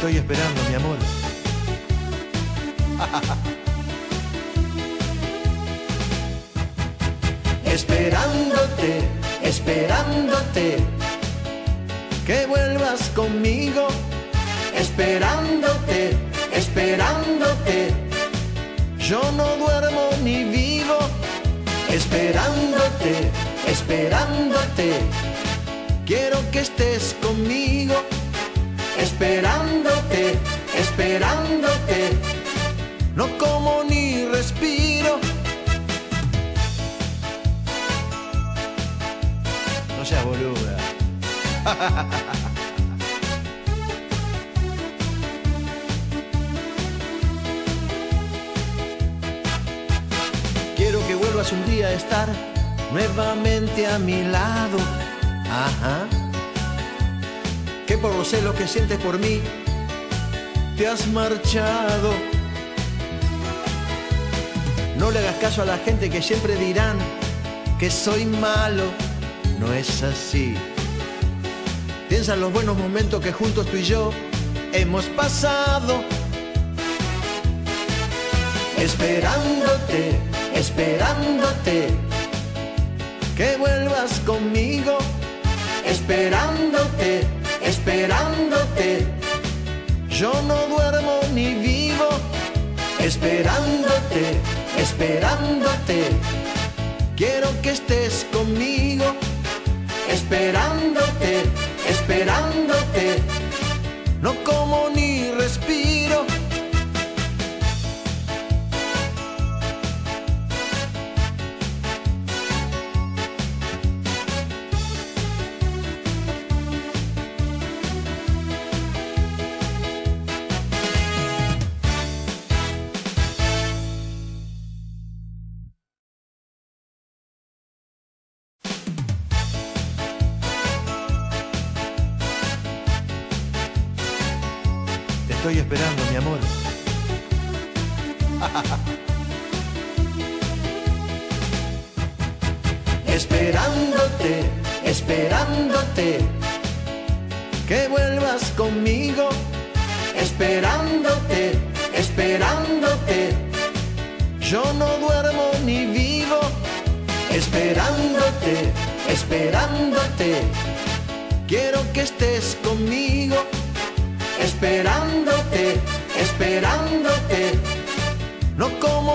estoy esperando, mi amor. esperándote, esperándote, que vuelvas conmigo, esperándote, esperándote. Yo no duermo ni vivo, esperándote, esperándote. Quiero que estés conmigo, esperándote. No como ni respiro No seas boluda. Quiero que vuelvas un día a estar nuevamente a mi lado. Ajá. Que por los celos que sientes por mí, te has marchado. No le hagas caso a la gente que siempre dirán que soy malo. No es así. Piensa en los buenos momentos que juntos tú y yo hemos pasado. Esperándote, esperándote, que vuelvas conmigo. Esperándote, Yo no duermo ni vivo. Esperándote, esperándote. Quiero que estés conmigo. Esperándote, esperándote. No como ni respiro. Estoy esperando, mi amor. Esperándote, esperándote, que vuelvas conmigo. Esperándote, esperándote. Yo no duermo ni vivo. Esperándote, esperándote. Quiero que estés conmigo. Esperándote, esperándote. No como